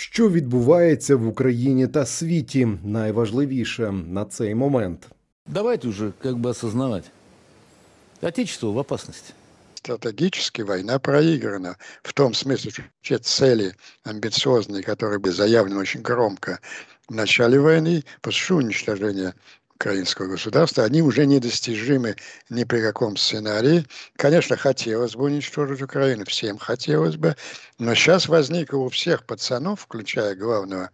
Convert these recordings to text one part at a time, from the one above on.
Що відбувається в Україні та світі, найважливіше на цей момент. Давайте уже как бы осознавать. Отечество в опасности. стратегически война проиграна. В том смысле, что те цели амбициозные, которые были заявлены очень громко в начале войны, по уничтожения украинского государства, они уже недостижимы ни при каком сценарии. Конечно, хотелось бы уничтожить Украину, всем хотелось бы, но сейчас возникла у всех пацанов, включая главного,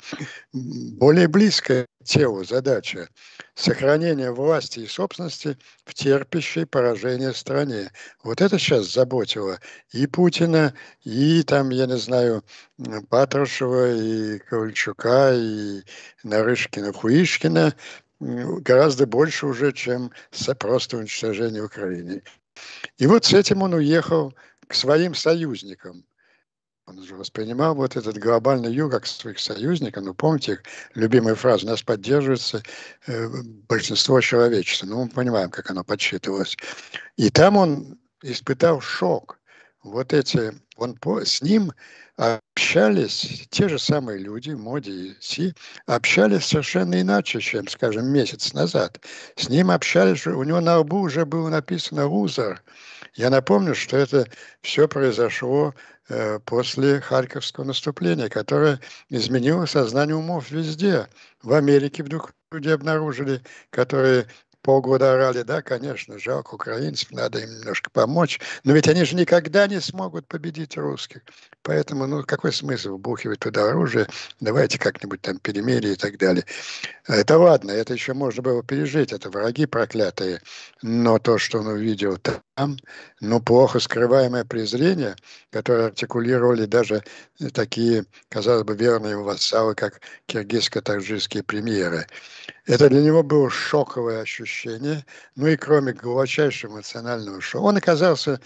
более близкая телу задача сохранения власти и собственности в терпящей поражение стране. Вот это сейчас заботило и Путина, и там, я не знаю, Патрушева, и Ковальчука, и Нарышкина, Хуишкина, гораздо больше уже, чем просто уничтожение Украины. И вот с этим он уехал к своим союзникам. Он же воспринимал вот этот глобальный юг как своих союзников. Ну, помните любимую фразу «Нас поддерживается э, большинство человечества». Ну, мы понимаем, как оно подсчитывалось. И там он испытал шок. Вот эти, он по, с ним общались те же самые люди, Моди и Си, общались совершенно иначе, чем, скажем, месяц назад. С ним общались, у него на лбу уже было написано «Лузер». Я напомню, что это все произошло э, после Харьковского наступления, которое изменило сознание умов везде. В Америке вдруг люди обнаружили, которые полгода орали, да, конечно, жалко украинцев, надо им немножко помочь, но ведь они же никогда не смогут победить русских. Поэтому, ну, какой смысл вбухивать туда оружие, давайте как-нибудь там перемирие и так далее. Это ладно, это еще можно было пережить, это враги проклятые, но то, что он увидел там, ну, плохо скрываемое презрение, которое артикулировали даже такие, казалось бы, верные вассалы, как киргизско-таджикские премьеры. Это для него было шоковое ощущение, ну и кроме глубочайшего эмоционального шока, он оказался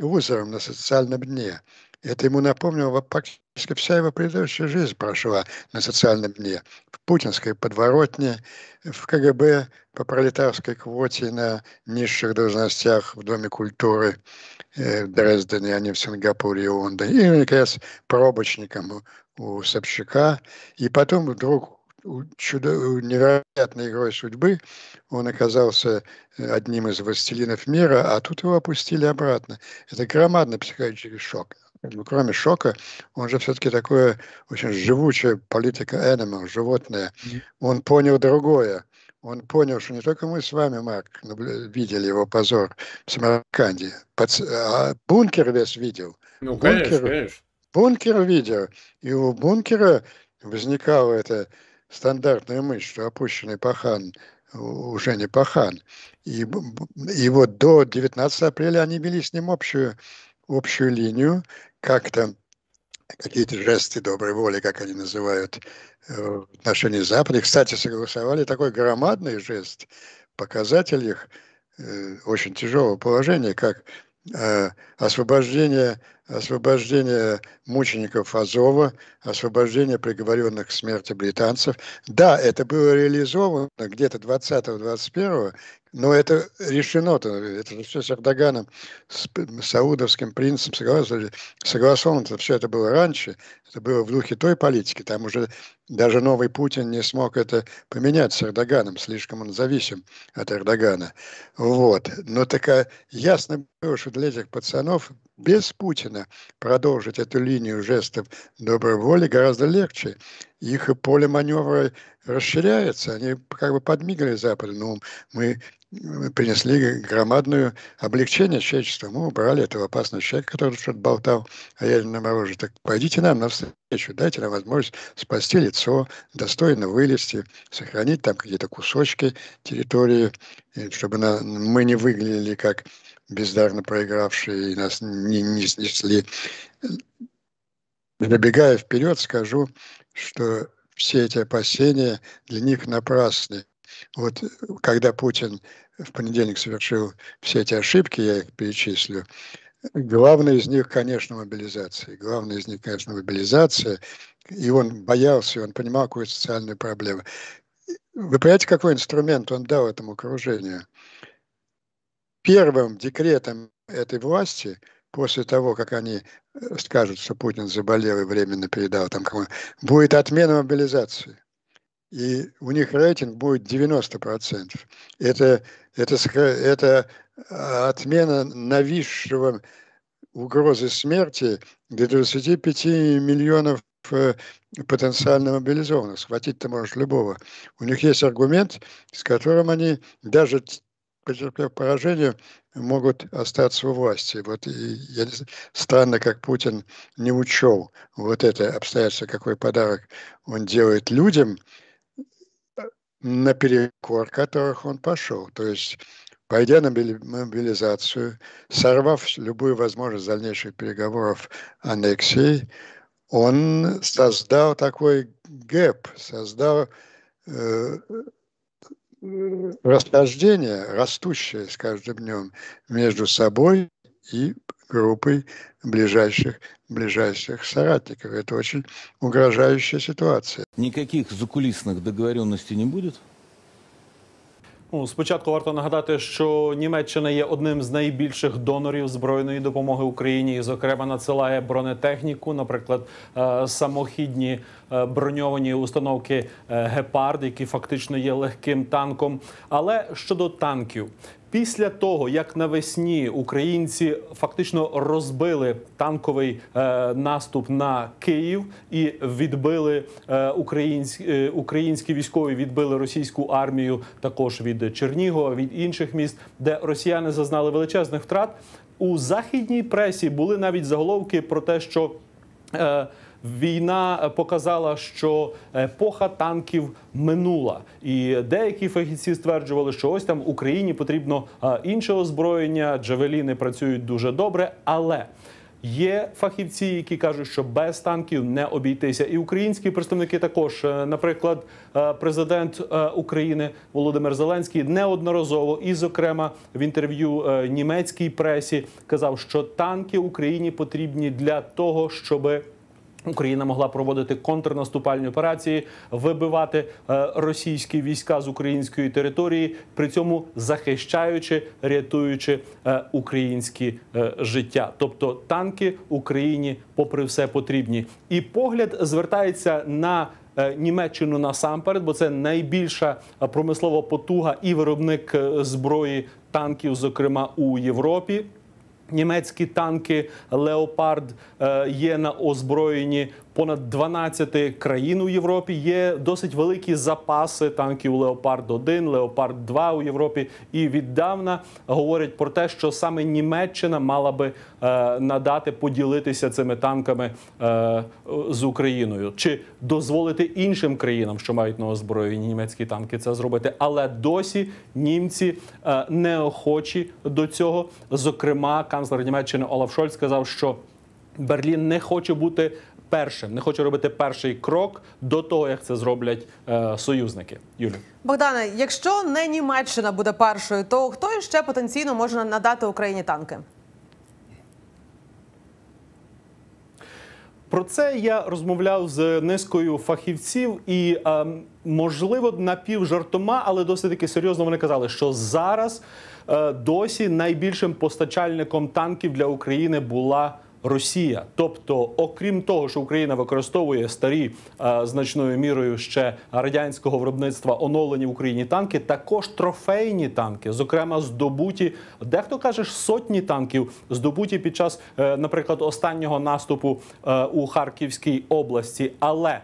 лузером на социальном дне. Это ему напомнило, практически вся его предыдущая жизнь прошла на социальном дне. В путинской подворотне, в КГБ по пролетарской квоте на низших должностях в Доме культуры э, в Дрездене, а не в Сингапуре и Лондоне. И, наконец, пробочником у, у Собчака. И потом вдруг чудо, невероятной игрой судьбы. Он оказался э, одним из властелинов мира, а тут его опустили обратно. Это громадный психологический шок. Кроме шока, он же все-таки такое очень живучее политика animal, животное. Он понял другое. Он понял, что не только мы с вами, Марк, видели его позор в Самарканде, а бункер весь видел. Ну, бункер, конечно, конечно. Бункер видел. И у бункера возникало это стандартная мысль, что опущенный пахан уже не пахан. И, и вот до 19 апреля они вели с ним общую, общую линию, как-то какие-то жесты доброй воли, как они называют, э, в отношении Запада. И, кстати, согласовали такой громадный жест, показатель их э, очень тяжелого положения, как э, освобождение освобождение мучеников Азова, освобождение приговоренных к смерти британцев. Да, это было реализовано где-то 20-21, но это решено, это все с Эрдоганом, с саудовским принцем согласовано, согласовано, все это было раньше, это было в духе той политики, там уже даже новый Путин не смог это поменять с Эрдоганом, слишком он зависим от Эрдогана. Вот. Но такая ясно было, что для этих пацанов без Путина продолжить эту линию жестов доброй воли гораздо легче. Их поле маневра расширяется. Они как бы подмигали Западу. Ну, мы принесли громадное облегчение человечеству. Мы убрали этого опасного человека, который что-то болтал о ядерном оружии. Так пойдите нам навстречу, дайте нам возможность спасти лицо, достойно вылезти, сохранить там какие-то кусочки территории, чтобы мы не выглядели как бездарно проигравшие и нас не, не снесли. Забегая вперед, скажу, что все эти опасения для них напрасны. Вот когда Путин в понедельник совершил все эти ошибки, я их перечислю, главное из них, конечно, мобилизация. Главное из них, конечно, мобилизация. И он боялся, он понимал, какую социальную проблему. Вы понимаете, какой инструмент он дал этому окружению? Первым декретом этой власти после того, как они э, скажут, что Путин заболел и временно передал, там, будет отмена мобилизации. И у них рейтинг будет 90%. Это, это, это а, отмена нависшего угрозы смерти для 25 миллионов э, потенциально мобилизованных. Схватить-то можешь любого. У них есть аргумент, с которым они даже потерпев поражение, могут остаться у власти. Вот и, я странно, как Путин не учел вот это обстоятельство, какой подарок он делает людям, наперекор которых он пошел. То есть, пойдя на мобилизацию, сорвав любую возможность дальнейших переговоров аннексии, он создал такой гэп, создал э, расхождение, растущее с каждым днем между собой и группой ближайших, ближайших соратников. Это очень угрожающая ситуация. Никаких закулисных договоренностей не будет? Ну, спочатку варто нагадати, що Німеччина є одним з найбільших донорів збройної допомоги Україні, і зокрема надсилає бронетехніку, наприклад, е, самохідні е, броньовані установки е, гепард, які фактично є легким танком. Але щодо танків, Після того, як навесні українці фактично розбили танковий е, наступ на Київ і відбили е, українські, е, українські військові відбили російську армію також від Чернігова, від інших міст, де росіяни зазнали величезних втрат у західній пресі. Були навіть заголовки про те, що Війна показала, що епоха танків минула, і деякі фахівці стверджували, що ось там Україні потрібно інше озброєння. Джавеліни працюють дуже добре, але Є фахівці, які кажуть, що без танків не обійтися, і українські представники також, наприклад, президент України Володимир Зеленський неодноразово і, зокрема, в інтерв'ю німецькій пресі казав, що танки Україні потрібні для того, щоби Україна могла проводити контрнаступальні операції, вибивати е, російські війська з української території, при цьому захищаючи, рятуючи е, українські е, життя. Тобто танки Україні, попри все, потрібні. І погляд звертається на Німеччину насамперед, бо це найбільша промислова потуга і виробник зброї танків, зокрема у Європі. Німецькі танки Леопард е, є на озброєнні понад 12 країн у Європі. Є досить великі запаси танків Леопард 1 Леопард 2 у Європі. І віддавна говорять про те, що саме Німеччина мала би е, надати поділитися цими танками е, з Україною, чи дозволити іншим країнам, що мають на озброєнні німецькі танки, це зробити. Але досі німці е, неохочі до цього. Зокрема, канцлер Німеччини Олаф Шольц сказав, що Берлін не хоче бути першим, не хоче робити перший крок до того, як це зроблять е, союзники. Юлі Богдане, якщо не Німеччина буде першою, то хто ще потенційно може надати Україні танки? Про це я розмовляв з низкою фахівців, і е, можливо напівжартома, але досить таки серйозно вони казали, що зараз е, досі найбільшим постачальником танків для України була. Росія, тобто, окрім того, що Україна використовує старі е, значною мірою ще радянського виробництва оновлені в Україні танки, також трофейні танки, зокрема здобуті, дехто каже сотні танків, здобуті під час, е, наприклад, останнього наступу е, у Харківській області, але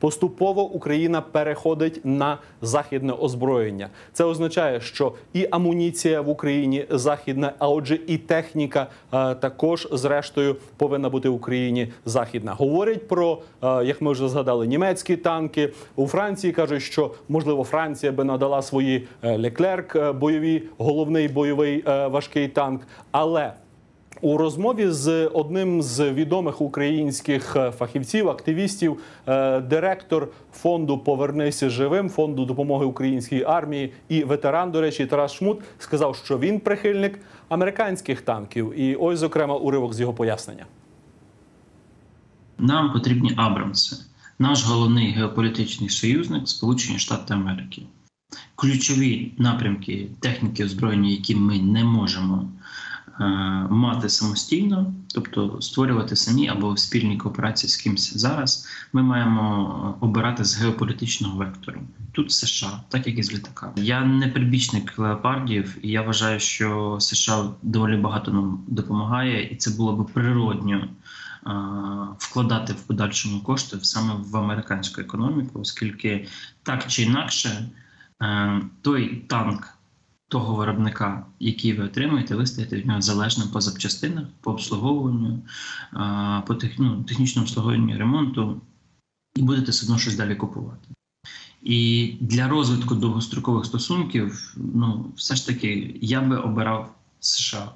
Поступово Україна переходить на західне озброєння. Це означає, що і амуніція в Україні західна, а отже, і техніка е, також, зрештою, повинна бути в Україні західна. Говорять про е, як ми вже згадали, німецькі танки у Франції. кажуть, що можливо Франція би надала свої е, леклерк бойові, головний бойовий важкий танк, але у розмові з одним з відомих українських е, фахівців, активістів, е, директор фонду Повернися живим, фонду допомоги українській армії і ветеран, до речі, Тарас Шмут сказав, що він прихильник американських танків. І ось, зокрема, уривок з його пояснення. Нам потрібні Абрамси. Наш головний геополітичний союзник Сполучені Штати Америки. Ключові напрямки техніки озброєння, які ми не можемо мати самостійно, тобто створювати самі або в спільній кооперації з кимось зараз, ми маємо обирати з геополітичного вектору. Тут США, так як і з літака. Я не прибічник леопардів, і я вважаю, що США доволі багато нам допомагає, і це було б природньо е, вкладати в подальшому кошти саме в американську економіку, оскільки так чи інакше е, той танк того виробника, який ви отримуєте, ви стаєте від нього залежним по запчастинах, по обслуговуванню, по тех, ну, технічному обслуговуванню ремонту, і будете все одно щось далі купувати. І для розвитку довгострокових стосунків, ну все ж таки, я би обирав США.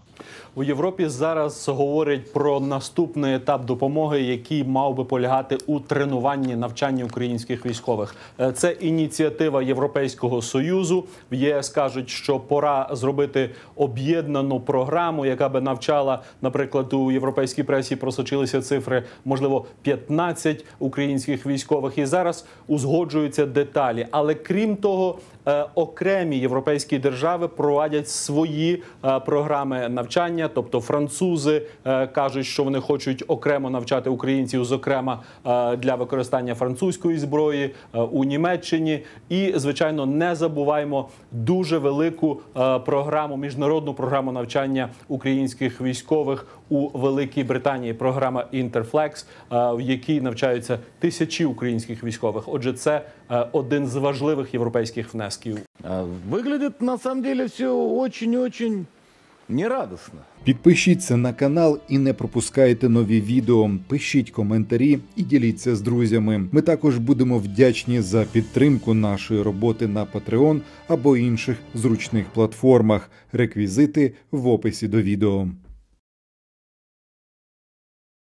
У Європі зараз говорять про наступний етап допомоги, який мав би полягати у тренуванні навчанні українських військових. Е, Це ініціатива Європейського союзу. В ЄС кажуть, що пора зробити об'єднану програму, яка би навчала, наприклад, у європейській пресі просочилися цифри, можливо, 15 українських військових. І зараз узгоджуються деталі. Але крім того, окремі європейські держави проводять свої е, програми навчання. Тобто французи е, кажуть, що вони хочуть окремо навчати українців, зокрема е, для використання французької зброї е, у Німеччині. І звичайно, не забуваємо дуже велику е, програму, міжнародну програму навчання українських військових у Великій Британії. Програма Інтерфлекс, в якій навчаються тисячі українських військових. Отже, це е, один з важливих європейських внесків. А выглядит на самом деле все очень-очень нерадостно. Підпишіться на канал і не пропускайте нові відео. Пишіть коментарі і діліться з друзями. Ми також будемо вдячні за підтримку нашої роботи на Patreon або інших зручних платформах. Реквізити в описі до відео.